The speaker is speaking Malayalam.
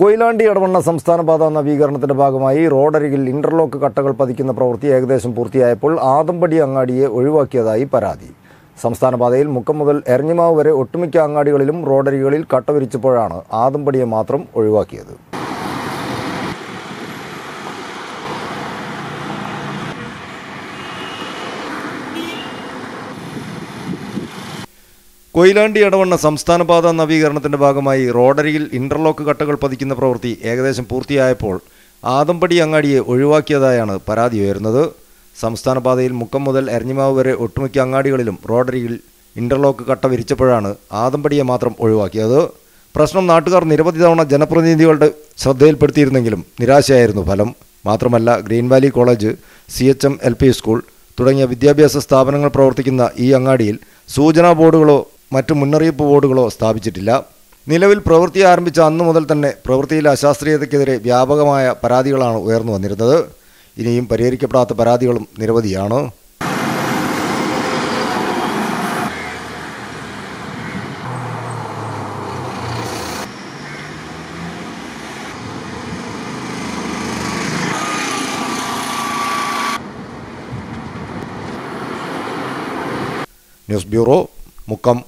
കൊയിലാണ്ടി ഇടവണ്ണ സംസ്ഥാന പാത നവീകരണത്തിന്റെ ഭാഗമായി റോഡരികിൽ ഇന്റർലോക്ക് കട്ടകൾ പതിക്കുന്ന പ്രവൃത്തി ഏകദേശം പൂർത്തിയായപ്പോൾ ആദമ്പടി അങ്ങാടിയെ ഒഴിവാക്കിയതായി പരാതി. സംസ്ഥാന പാതയിൽ മുക്കം മുതൽ എരഞ്ഞിമാവ് വരെ ഒട്ടുമിക്ക അങ്ങാടികളിലും റോഡരികളിൽ കട്ട വിരിച്ചപ്പോഴാണ് ആദമ്പടിയെ മാത്രം ഒഴിവാക്കിയത്. കൊയിലാണ്ടി ഇടവണ്ണ സംസ്ഥാന പാത നവീകരണത്തിന്റെ ഭാഗമായി റോഡരിയിൽ ഇന്റർലോക്ക് കട്ടകൾ പതിക്കുന്ന പ്രവൃത്തി ഏകദേശം പൂർത്തിയായപ്പോൾ ആദമ്പടി അങ്ങാടിയെ ഒഴിവാക്കിയതായാണ് പരാതി ഉയരുന്നത്. സംസ്ഥാന പാതയിൽ മുക്കം മുതൽ എരഞ്ഞിമാവ് വരെ ഒട്ടുമിക്ക അങ്ങാടികളിലും റോഡരിയിൽ ഇന്റർലോക്ക് കട്ട വിരിച്ചപ്പോഴാണ് ആദമ്പടിയെ മാത്രം ഒഴിവാക്കിയത്. പ്രശ്നം നാട്ടുകാർ നിരവധി തവണ ജനപ്രതിനിധികളുടെ ശ്രദ്ധയിൽപ്പെടുത്തിയിരുന്നെങ്കിലും നിരാശയായിരുന്നു ഫലം. മാത്രമല്ല Green Valley College C H M L P school തുടങ്ങിയ വിദ്യാഭ്യാസ സ്ഥാപനങ്ങൾ പ്രവർത്തിക്കുന്ന ഈ അങ്ങാടിയിൽ സൂചനാ ബോർഡുകളോ മറ്റു മുന്നറിയിപ്പ് ബോർഡുകളോ സ്ഥാപിച്ചിട്ടില്ല. നിലവിൽ പ്രവൃത്തി ആരംഭിച്ച അന്നു മുതൽ തന്നെ പ്രവൃത്തിയിലെ അശാസ്ത്രീയതയ്ക്കെതിരെ വ്യാപകമായ പരാതികളാണ് ഉയർന്നു വന്നിരുന്നത്. ഇനിയും പരിഹരിക്കപ്പെടാത്ത പരാതികളും നിരവധിയാണ്. News bureau Mukkam.